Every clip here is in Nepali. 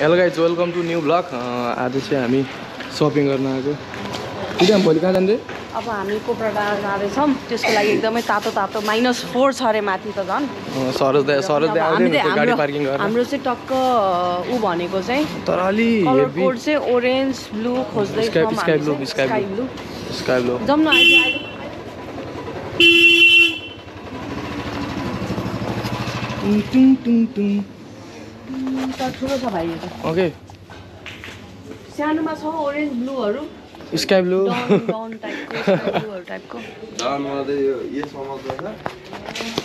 Hello guys welcome to new blog आज चाहिँ हामी सपिङ गर्न आएको। हामी भोलि कहाँ जाँदै अब हामी कोब्रा जाँदैछौँ। त्यसको लागि एकदमै तातो तातो माइनस फोर छ अरे माथि त झन्। हाम्रो- पार्किङ गरेर हाम्रो चाहिँ टक्क ऊ भनेको चाहिँ तर अलि कोड चाहिँ ओरेन्ज ब्लू खोज्दै जाउँ न टुङ टुङ टुङ। ठुलो छ भाइ यो त ओके सानोमा छ ओरेन्ज ब्लूहरू स्काई ब्लू डन डन टाइपको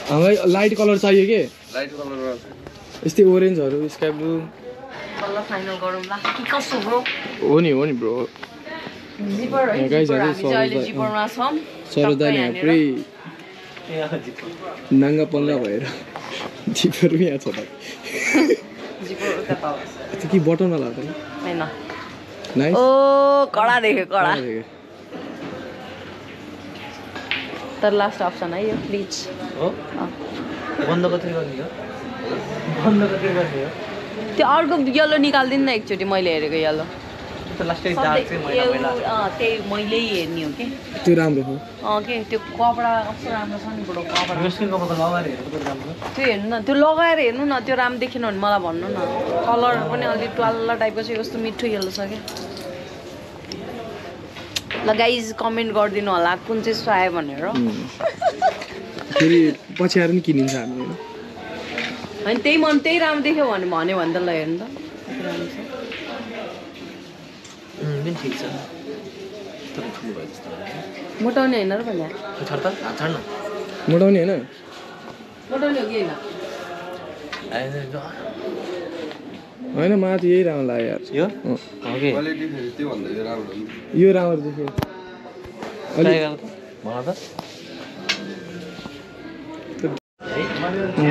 हामीलाई लाइट कलर चाहियो के लाइट कलरमा यस्तै ओरेन्जहरू स्काई ब्लू फाइनल गरौँ ला कि कसो ब्रो हो नि हो नि ब्रो यहाँ। पुरै नाङ्गा पङ्गा भएर जिपहरू यहाँ छ त्यो कि बटन वाला हो त होइन नाइस ओ कडा देख्यो कडा तर लास्ट अप्सन है यो प्लिज हो बन्द कति गर्ने हो बन्द कति गर्ने हो त्यो अर्को यल्लो निकालिदिनु न एकचोटि मैले हेरेको यल्लो त्यो लास्टै दाग चाहिँ मैला मैला त्यही मैले हेर्ने हो कि? त्यो राम्रो हो। अँ के त्यो कपडा कस्तो राम्रो छ नि बुढो कपडा? मुस्किल कपाल लगाएर हेरेको पनि राम्रो। त्यो हेर्नु न त्यो लगाएर हेर्नु न त्यो राम्रो देखेन भने मलाई भन्नु न। कलर पनि अलिक ट्वाल्ला टाइपको छ कस्तो मिठो यल्लो छ क्या ल गाइज कमेन्ट गरिदिनु होला कुन चाहिँ सुहायो भनेर। फेरि पछि आएर पनि किनिन्छ हामी। होइन त्यही मन त्यही राम्रो देख्यो भने भन्यो भने त ल हेर्नु त। राम्रो छ पनि ठिक छ तर ठुलो भयो जस्तो मोटाउने होइन र भने छाड त हात छाड्न मोटाउने होइन मोटाउने हो कि होइन होइन मलाई त यही राम्रो लाग्यो यार यो यो राम्रो देख्यो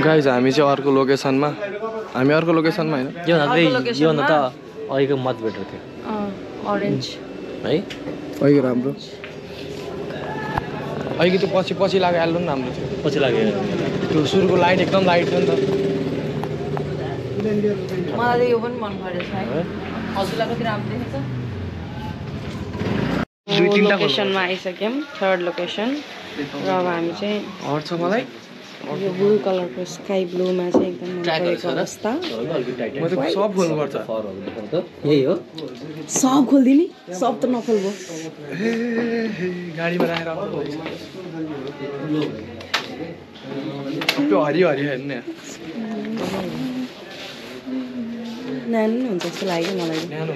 गाइज हामी चाहिँ अर्को लोकेसनमा हामी अर्को लोकेसनमा होइन योभन्दा? त अहिलेको मत बेटर थियो अरेन्ज है? अहिले राम्रो। अहिले त्यो पछि पछि लाग्यो एल्बम राम्रो थियो पछि लाग्यो त्यो सुरुको लाइट एकदम लाइट थियो नि त। मलाई त यो पनि मन परेछ है। हजुरलाई कति राम्रो देखेछ। दुई तिनवटा लोकेसनमा आइसक्यौँ थर्ड लोकेसन र अब हामी चाहिँ हर्छ मलाई। यो ब्लू कलरको स्काई ब्लूमा चाहिँ एकदम मन परेको अवस्था। म त सब खोल्नुपर्छ। यही हो। सब खोलिदिने? सब त नखोल्बो। गाडीमा राखेर। सबै हरियो हरियो हेर्नु नानी नै हुन्छ जस्तो लाग्यो मलाई। न्यानो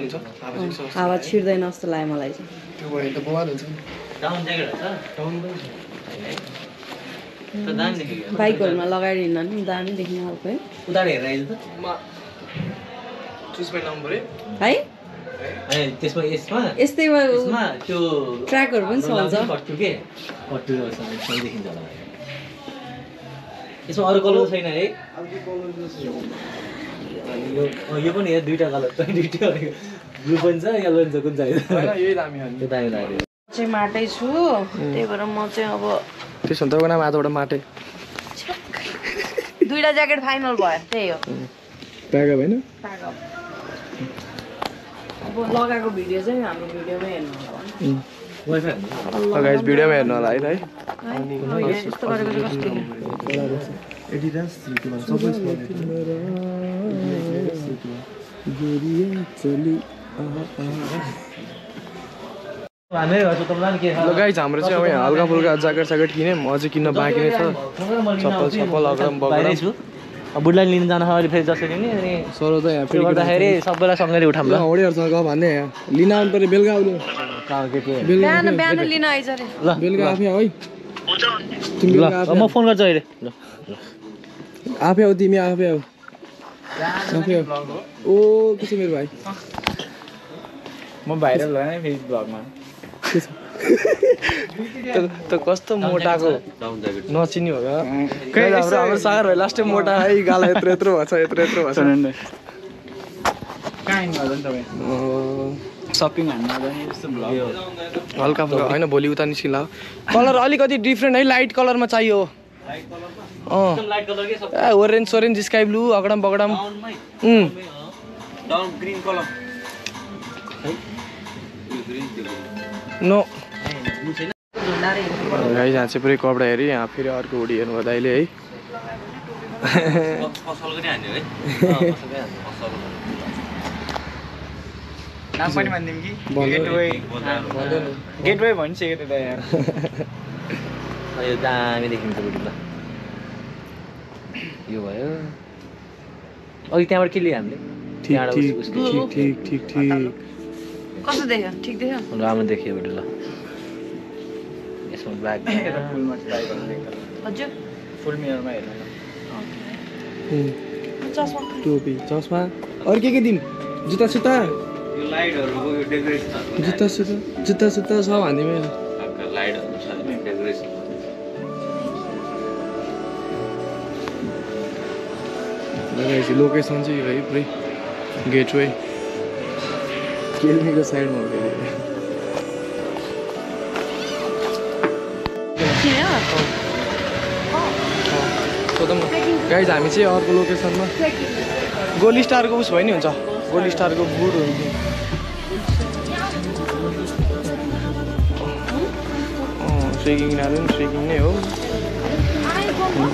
हावा छिर्दैन जस्तो लाग्यो मलाई चाहिँ। बाइकहरूमा लगाएर हिँड्दा पनि दामी देख्ने खालको है हेरेर है? त्यसमा यसमा? त्यो ट्र्याकहरू पनि चल्छ। के? यसमा? देखिन्छ होला। यसमा अरू कलर छैन है। यो पनि हेर दुइटा कलर दुइटै ब्लू पनि छ यल्लो पनि छ कुन चाहिँ चाहिँ माटै छु। त्यही भएर म चाहिँ अब त्यसो भने तपाईँको नाम आजबाट माटे दुइटा ज्याकेट फाइनल भयो त्यही हो। प्याकअप होइन अब लगाएको भिडियो चाहिँ हाम्रो भिडियोमै हेर्नु होला। भिडियोमा हेर्नु होला है त है गाइज हाम्रो चाहिँ अब यहाँ हल्का फुल्का ज्याकेट स्याकेट किन्यौँ अझै किन्न बाँकी नै छ। चप्पल सप्पल छु अब बुढलाई लिनु जान अहिले फेरि जसरी नि अनि सरो त यहाँ त्यो गर्दाखेरि सबैलाई सँगै उठाउँ ल। हौडीहरूसँग गयो भने यहाँ। लिन आउनु पऱ्यो बेलुका आउने बिहान बिहान लिन आइज अरे ल बेलुका आफै है। तिमी ल म फोन गर्छु अहिले। ल। आऊ। आफै आऊ तिमी आफै आऊ। आफै आऊ। ओ के छ मेरो भाइ? म भाइरल भएन फेरि ब्लगमा। छ त- कस्तो मोटाको? नचिनी हो क्या? हाम्रो सागर भाइ लास्टै मोटा है गाला यत्रो यत्रो भएको छ यत्रो यत्रो भएको छ कहाँ हिँड्नु भएको नि तपाईँ? अँ, सपिङ हान्न जाने यस्तो ब्लग। हल्का फुल्का होइन भोलि उता निस्किला। कलर अलिकति डिफ्रेन्ट है लाइट कलरमा चाहियो। अँ। ओरेन्ज सोरेन्ज स्काई ब्लू अगडम बगडम। ग्रिन कलर नो गाई जहाँ चाहिँ पुरै कपडा हेऱ्यो यहाँ फेरि अर्को हुडी हेर्नु भयो दाइले है। पसलको नै हान्यो है। नाम पनि भनिदिउँ कि? भन्नु। गेटवे यो दामी देखिन्छ बुढी ल यो भयो। अघि त्यहाँबाट के लियो हामीले? कस्तो देख्यो? ठिक देख्यो? राम्रो देखियो बुढी ल। यसमा देख्दा। हजुर। फुल मिररमा हेर्नु न। उम्, चस्मा। टोपी चस्मा। अरू के के दिउँ जुत्ता सुत्ता? जुत्ता सुत्ता। जुत्ता सुत्ता सब हानिदिउँ लाइटहरू छ डेकोरेसन लगाएपछि लोकेसन चाहिँ यो है पुरै गेटवे केल्मीको साइडमा गाइज हामी चाहिँ अर्को लोकेसनमा गोली स्टारको उस भयो नि हुन्छ। गोली स्टारको बुट हुन्छ। स्विगिङ नाले पनि स्विगिङ नै हो।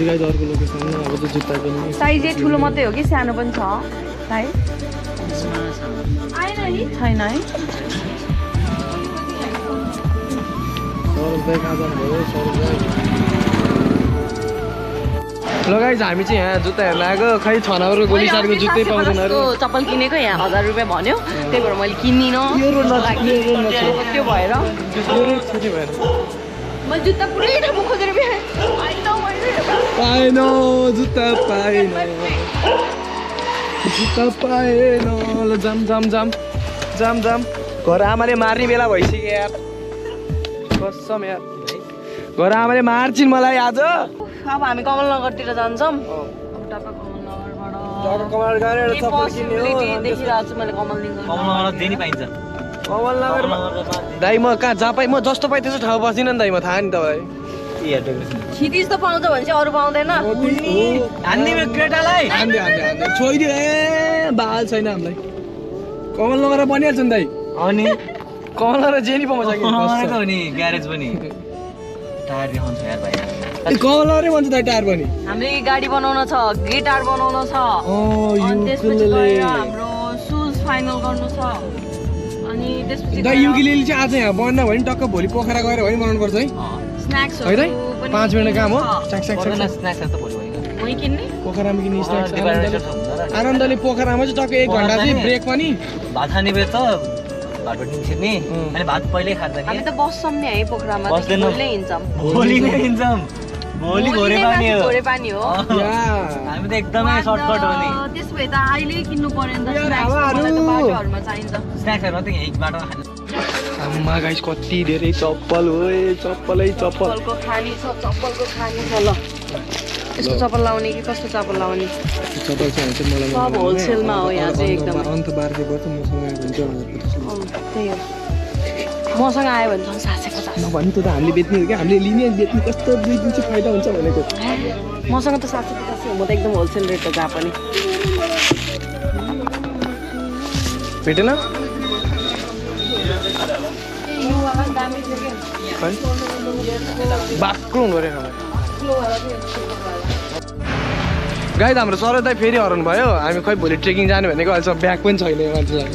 गाइज अर्को लोकेसनमा अब चाहिँ जुत्ता किन्ने साइज ठुलो मात्रै हो कि? सानो पनि छ। साइज छैन है। सरोज दाई कहाँ जानुभयो सरोज दाई ल गाइज हामी चाहिँ यहाँ जुत्ता हेर्न आएको खै छ नम्बरको गोली स्टारको जुत्तै पाउँदैन चप्पल किनेको यहाँ हजार रुपियाँ भन्यो। त्यही भएर मैले किन्दिनँ। त्यो भएर। मैले जुत्ता पुरै ठाउँमा खोजेर पाएन जुत्ता पाएन। जुत्ता पाएन ल जाम जाम जाम जाम जाम। घर आमाले मार्ने बेला भइसक्यो यार। कसम यार। घर आमाले मार्छिन् मलाई आज। अब हामी कमलनगरतिर जान्छौँ। दाइ म कहाँ जहाँ पाएँ म जस्तो पाएँ त्यस्तो ठाउँ बसिनँ नि दाइ म थाहा नि तपाईँलाई क्षितिज त पाउँछ भने चाहिँ अरू पाउँदैन। हान्दिमे केटालाई हान्दियो हान्दियो छोइदियो ए बाल छैन हामीलाई। कमलनगर बनिहाल्छ नि दाइ। अनि? कमलनगर जे नि पाउँछ नि ग्यारेज पनि। टायर देखाउँछ यार भाइ ए, कमलनगरै भन्छ दाइ टायर पनि। हामीले गाडी बनाउन छ गिटार बनाउन छ। अनि त्यसपछि गएर हाम्रो सुज फाइनल गर्नु छ। अनि त्यसपछि दाइ युकिलेले चाहिँ आज यहाँ बन्न भने टक्क भोलि पोखरा गएर भने बनाउनु पर्छ है। है स्न्याक्सहरू दाइ पनि पाँच मिनट काम हो। पोखरामा किन्ने स्न्याक्स आनन्दले पोखरामा चाहिँ टक्क एक घन्टा चाहिँ ब्रेक पनि। भात खाने बेर त छिर्ने अँ। अनि भात पहिल्यै खान्छ हामी नि त बस्छौँ नि है पोखरामा बस्दैनौँ। भोलि नै हिँड्छौँ। भोलि नै हिँड्छौँ। भोलि घोरे नै पानी माथि हो। घोरे पानी हो। अँ। या। हामी त एकदमै सर्टकट हो नि। अन्त त्यसो भए त अहिले किन्नु पर्यो नि त यार, snacks त। हावाहरू। मलाई त बाटोहरूमा चाहिन्छ। स्न्याक्सहरू आम्मा गाइस कति धेरै चप्पल हो चप्पलै चप्पल। चप्पलको खानी छ चप्पलको खानी छ ल। यस्तो चप्पल लाउने कि कस्तो चप्पल लाउने? चप्पल चाहिँ हुन्छ मलाई सब होलसेलमा हो यहाँ चाहिँ एकदमै। अन्त बार्के पर्छ मसँग आयो भने चाहिँ त्यही हो। मसँग आयो भने झन् सात सय पचास त हामीले बेच्ने हो क्या? हामीले लिने बेच्ने कस्तो दुई दिन चाहिँ फाइदा हुन्छ भनेको। मसँग त सात सय पचास हो म त एकदम होलसेल रेट हो जहाँ पनि। भेटेन? गाई त हाम्रो सर दाइ फेरि हराउनु भयो। हामी खै भोलि ट्रेकिङ जाने भनेको अहिलेसम्म ब्याग पनि छैन मान्छेलाई।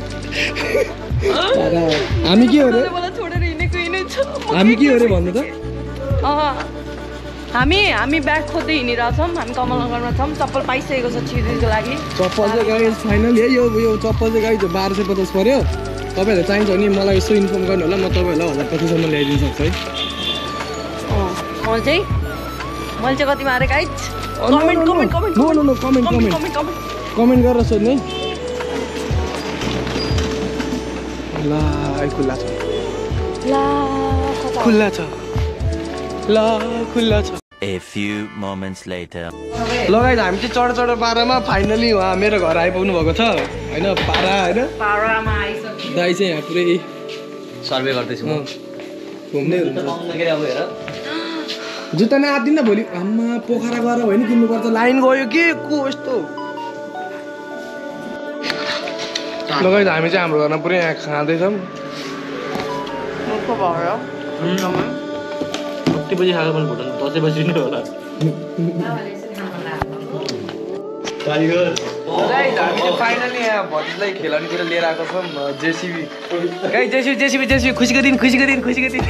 हामी के हो रे? मलाई छोडेर हिँडेको यिनै छ हामी के हो रे भन्नु त? अँ, हामी हामी ब्याग खोज्दै हिँडिरहेछौँ हामी कमलनगरमा छौँ। चप्पल पाइसकेको छ छिर्दिको लागि। चप्पल चाहिँ गाई फाइनल है। यो यो चप्पल चाहिँ गाई बाह्र सय पचास पऱ्यो तपाईँहरूलाई चाहिन्छ भने मलाई यसो इन्फर्म गर्नु होला म तपाईँहरूलाई हजार पच्चिससम्म ल्याइदिनु सक्छु है। अँ, मैले चाहिँ मैले चाहिँ कतिमा अरे guys comment comment comment no no no comment comment comment. Comment comment. Comment गरेर सोध्नु। है ल खुल्ला छ। ला कता हो? खुल्ला छ। ल खुल्ला छ। A few moments later. लगाइद हामी चाहिँ चढ चढ पारामा फाइनली उहाँ मेरो घर आइपुग्नु भएको छ। होइन पारा होइन? दाइ चाहिँ यहाँ पुरै सर्वे गर्दैछु म। घुम्दै हुनुहुन्छ। जुत्ता नै आँट्दिन भोलि। आम्मा पोखरा गएर होइन किन्नुपर्छ। लाइन गयो के? को यस्तो? लगाइ हामी चाहिँ हाम्रो घरमा पुरै यहाँ खाँदैछौँ। कति बजी खाएको पनि भुटान दसैँ बजी नै होला। फाइनली यहाँ भतिजलाई खेलाउनेतिर लिएर आएको छौँ जेसिबी। गाई जेसिबी जेसिबी जेसिबी खुसीको दिन खुसीको दिन खुसीको दिन।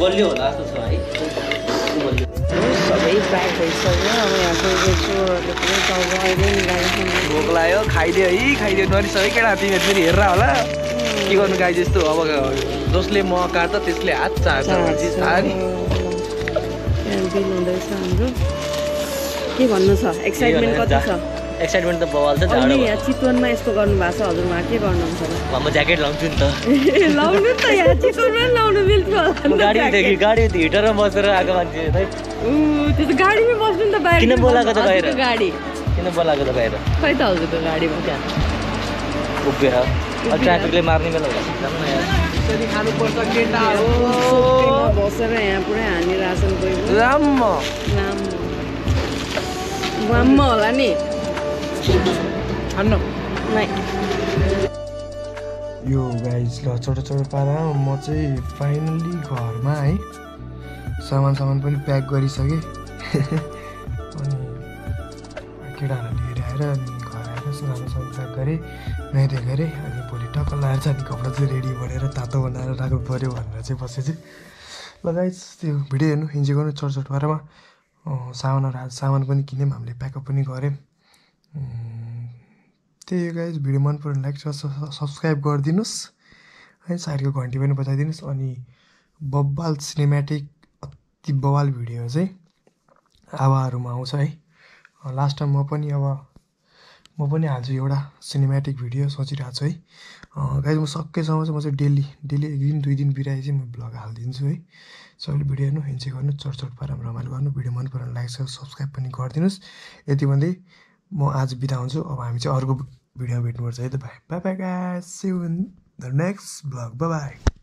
बलियो होला जस्तो छ है सबै भइसक्यो अब यहाँ पनि चल्छ अहिले भोक लाग्यो खाइदियो है खाइदियो नरिसक्यो केटा तिमीहरू पनि हेरेर होला। के गर्नु गाई जस्तो अब जसले म काट्छ त्यसले हात चाहन्छ बिल हुँदैछ हाम्रो। के भन्नु छ? एक्साइटमेन्ट कति छ? एक्साइटमेन्ट त बवाल छ यहाँ चितवनमा यस्तो गर्नुभएको छ? हजुरमा के गर्नुहुन्छ? म ज्याकेट लाउँछु नि त। लाउनु नि त यहाँ चितवनमा पनि लाउनु त गाडीदेखि। गाडी हिटरमा बसेर आएको मान्छे त्यो त गाडीमै बस्नु नि त बाहिर किन बोलाएको त बाहिर? गाडी। किन बोलाएको त बाहिर? खै त हजुरको गाडीमा त्यहाँ उभिएर। अब ट्राफिकले मार्ने बेला बसेर यहाँ पुरै हानिरहेछन्। राम। वाम्म होला नि यो गाइज ल छोटो छोटो पारा म चाहिँ फाइनल्ली घरमा है सामान सामान पनि प्याक गरिसकेँ अनि केटाहरूलाई लिएर आएर अनि घर आएर सामान सामान प्याक गरेँ नुहाइधुवाइ गरेँ अनि भोलि टक्क लाएर चाहिँ अनि कपडा चाहिँ रेडी भनेर तातो बनाएर राख्नु पऱ्यो भनेर चाहिँ बसेँ चाहिँ ल गाइज त्यो भिडियो हेर्नु इन्जोय गर्नु छोटो छोटो पारामा सामानहरू आज सामान पनि किन्यौँ हामीले प्याकअप पनि गऱ्यौँ। त्यही गाइज भिडियो मन पऱ्यो लाइक सब्सक्राइब गरिदिनुहोस्। है साइडको घन्टी पनि बजाइदिनुहोस् अनि बब्बाल सिनेमेटिक अति बवाल भिडियो चाहिँ आवाहरूमा आउँछ है। लास्ट टाइम म पनि अब म पनि हाल्छु एउटा सिनेमेटिक भिडियो सोचिरहेको छु है। गाइज म सकेसम्म चाहिँ म चाहिँ डेली डेली एक दिन दुई दिन बिराए चाहिँ म ब्लग हालिदिन्छु है। सबैले भिडियो हेर्नु इन्जोय गर्नु चटचट पारामा रमाइलो गर्नु भिडियो मन भने लाइक सब्सक्राइब पनि गरिदिनुहोस्। यति भन्दै म आज बिदा हुन्छु। अब हामी चाहिँ अर्को भिडियोमा भेट्नुपर्छ है त भाइ। Bye bye guys see in the next blog bye bye